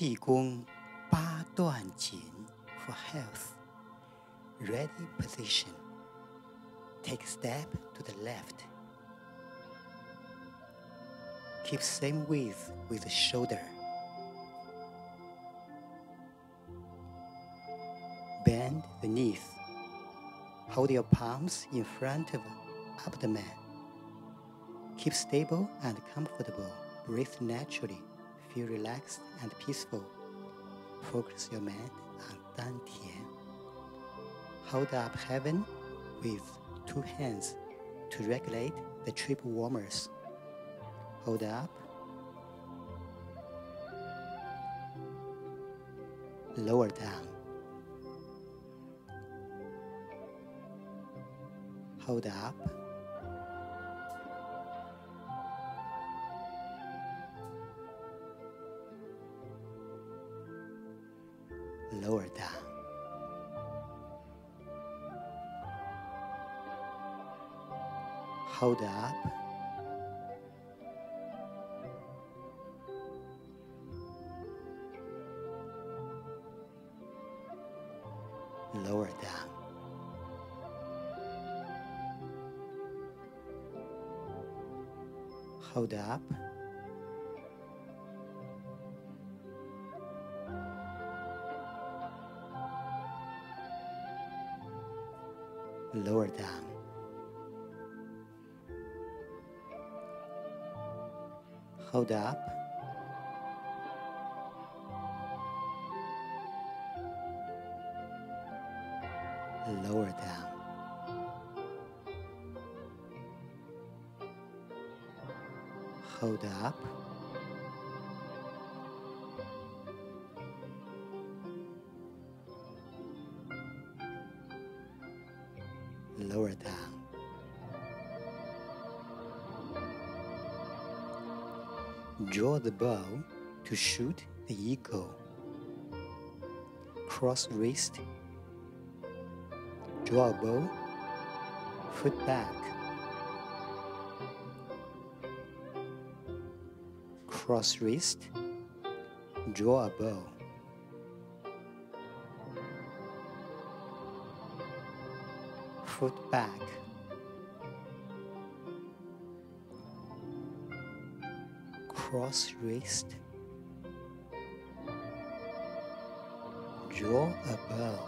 气功八段锦 for health. Ready position. Take step to the left. Keep same width with the shoulder. Bend the knees. Hold your palms in front of abdomen. Keep stable and comfortable. Breathe naturally. Feel relaxed and peaceful. Focus your mind on Dantian. Hold up heaven with two hands to regulate the triple warmers. Hold up. Lower down. Hold up. Hold up. Lower down. Hold up. Lower down. Hold up. Lower down. Hold up. The bow to shoot the eagle. Cross wrist. Draw a bow. Foot back. Cross wrist. Draw a bow. Foot back. Cross wrist, draw a bow,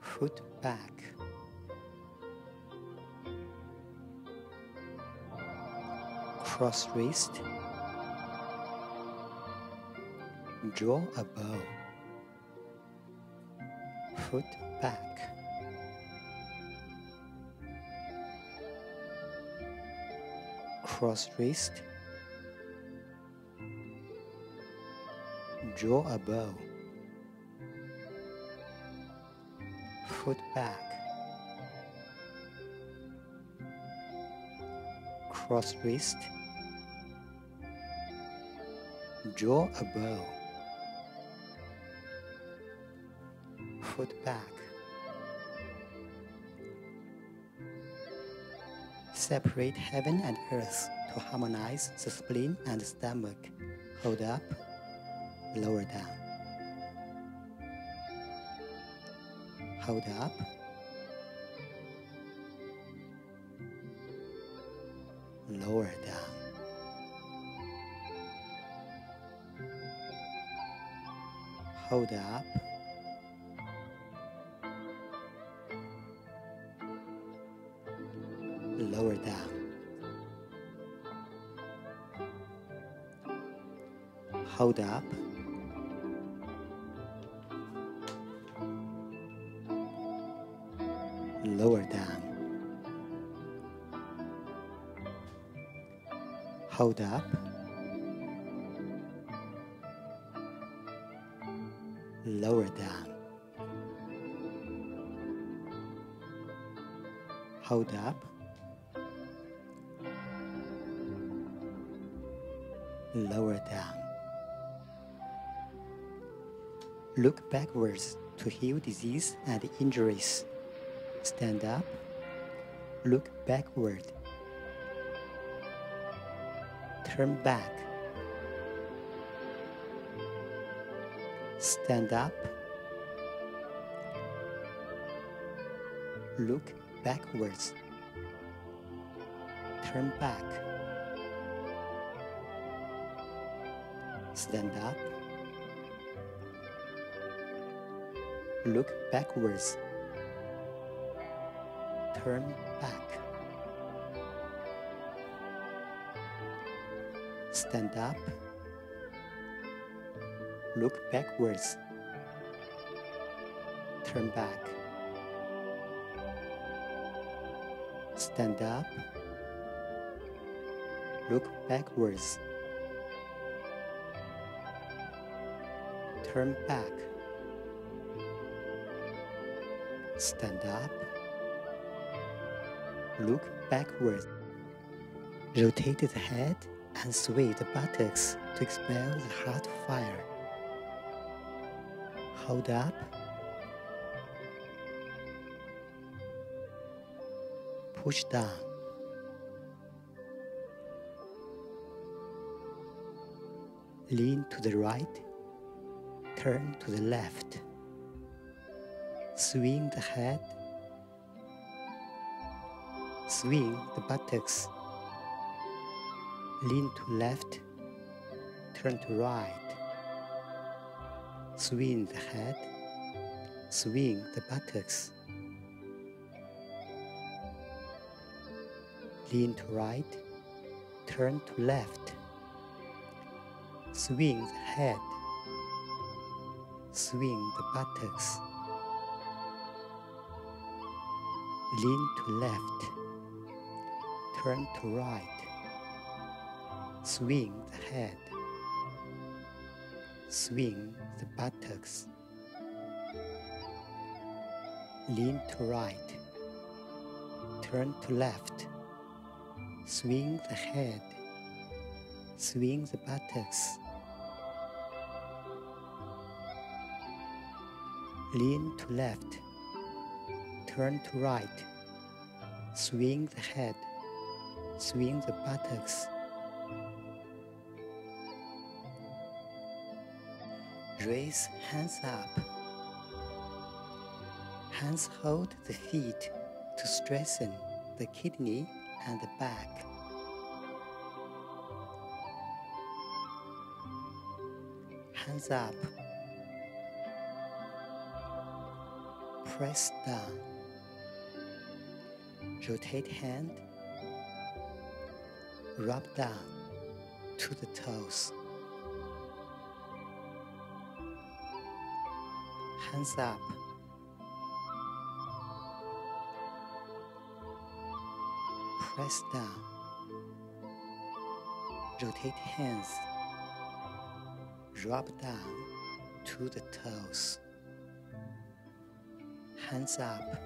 foot back, cross wrist, draw a bow, foot back. Cross wrist, draw a bow, foot back, cross wrist, draw a bow, foot back. Separate heaven and earth to harmonize the spleen and stomach. Hold up, lower down. Hold up. Lower down. Hold up. Lower down. Hold up. Lower down. Hold up. Lower down. Hold up. lower down. Look backwards to heal disease and injuries. Stand up. Look backward. Turn back. Stand up. Look backwards. Turn back. Stand up. Look backwards. Turn back. Stand up. Look backwards. Turn back. Stand up. Look backwards. Turn back. Stand up. Look backwards. Rotate the head and sway the buttocks to expel the hot fire. Hold up. Push down. Lean to the right. Turn to the left. Swing the head. Swing the buttocks. Lean to left. Turn to right. Swing the head. Swing the buttocks. Lean to right. Turn to left. Swing the head. Swing the buttocks. Lean to left. Turn to right. Swing the head. Swing the buttocks. Lean to right. Turn to left. Swing the head. Swing the buttocks. Lean to left. Turn to right. Swing the head. Swing the buttocks. Raise hands up. Hands hold the feet to strengthen the kidney and the back. Hands up. Press down. Rotate hand. Rub down to the toes. Hands up. Press down. Rotate hands. Rub down to the toes. Hands up.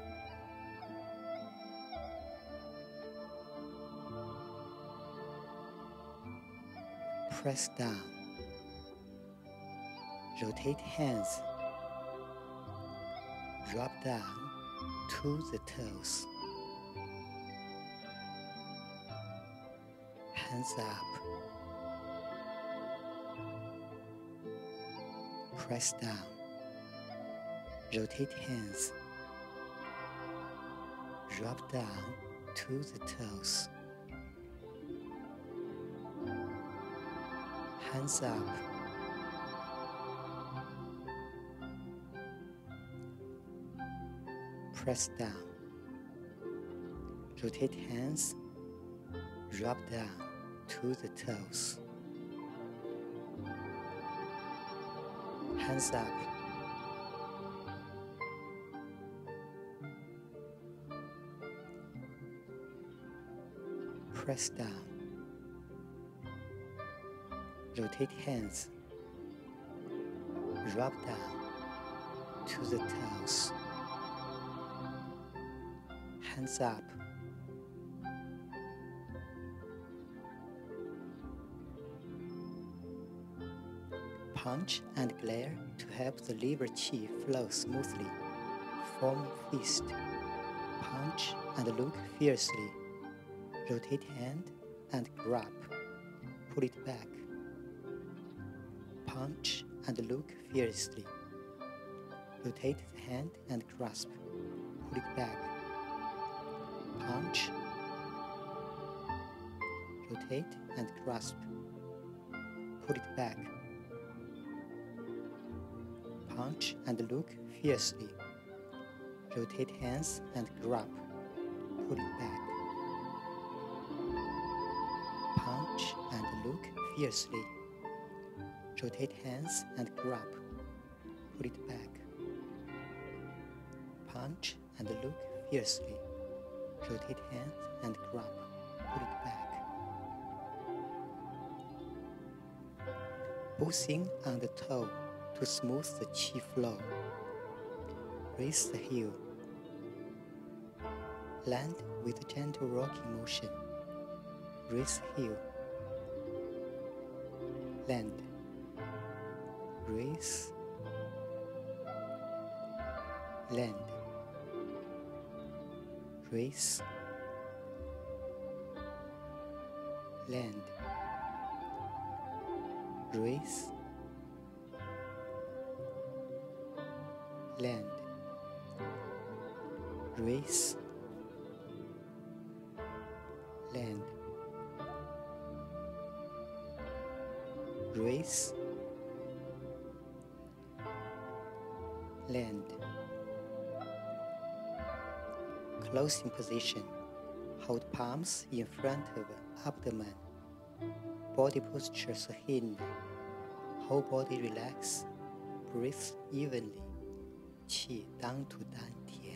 Press down. Rotate hands. Drop down to the toes. Hands up. Press down. Rotate hands. Rub down to the toes. Hands up. Press down. Rotate hands. Rub down to the toes. Hands up. Press down. Rotate hands. Drop down to the toes. Hands up. Punch and glare to help the liver qi flow smoothly. Form fist. Punch and look fiercely. Rotate hand and grab. Pull it back. Punch and look fiercely. Rotate hand and grasp. Pull it back. Punch. Rotate and grasp. Pull it back. Punch and look fiercely. Rotate hands and grab. Pull it back. Fiercely. Rotate hands and grab. Pull it back. Punch and look fiercely. Rotate hands and grab. Pull it back. Boosting on the toe to smooth the chi flow. Raise the heel. Land with a gentle rocking motion. Raise the heel. Land. Raise. Land. Raise. Land. Raise. Land. Raise. Land. Closing position. Hold palms in front of abdomen. Body posture serene. Whole body relax. Breathe evenly. Qi down to 丹田。